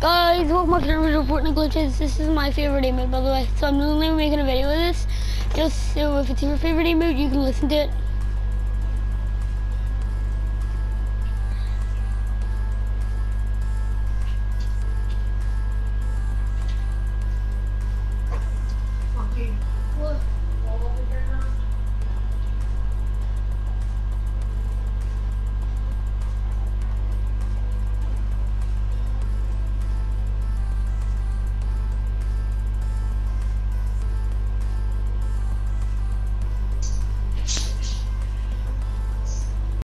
Guys, welcome back to the Fortnite Glitches. This is my favorite emote, by the way. So I'm only making a video of this. Just so if it's your favorite emote, you can listen to it.